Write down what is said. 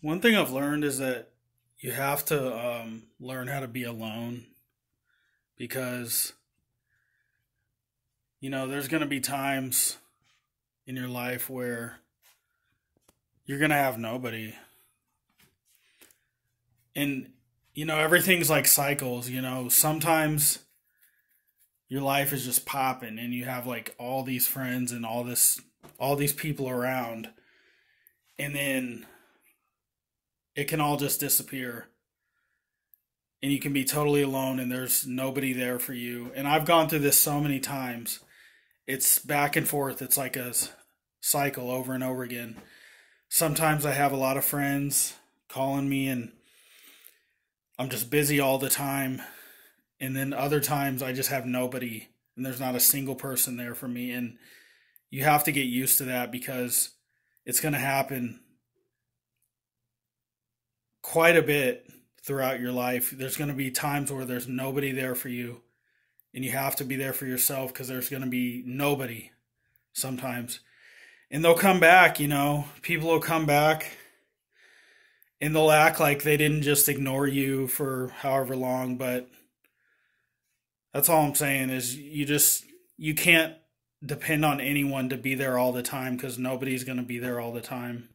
One thing I've learned is that you have to um, learn how to be alone because, you know, there's going to be times in your life where you're going to have nobody. And, you know, everything's like cycles, you know, sometimes your life is just popping and you have like all these friends and all this all these people around and then it can all just disappear. And you can be totally alone and there's nobody there for you. And i've gone through this so many times. It's back and forth. It's like a cycle over and over again. Sometimes i have a lot of friends calling me and i'm just busy all the time. And then other times i just have nobody and there's not a single person there for me. And you have to get used to that because it's going to happen quite a bit throughout your life. There's going to be times where there's nobody there for you, and you have to be there for yourself because there's going to be nobody sometimes. And they'll come back, you know, people will come back and they'll act like they didn't just ignore you for however long, but that's all I'm saying is you just you can't depend on anyone to be there all the time because nobody's going to be there all the time.